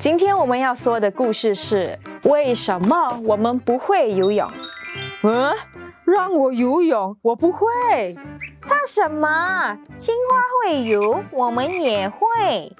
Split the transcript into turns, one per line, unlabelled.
今天我们要说的故事是为什么我们不会游泳？
嗯让我游泳我不会。
怕什么？青蛙会游我们也会。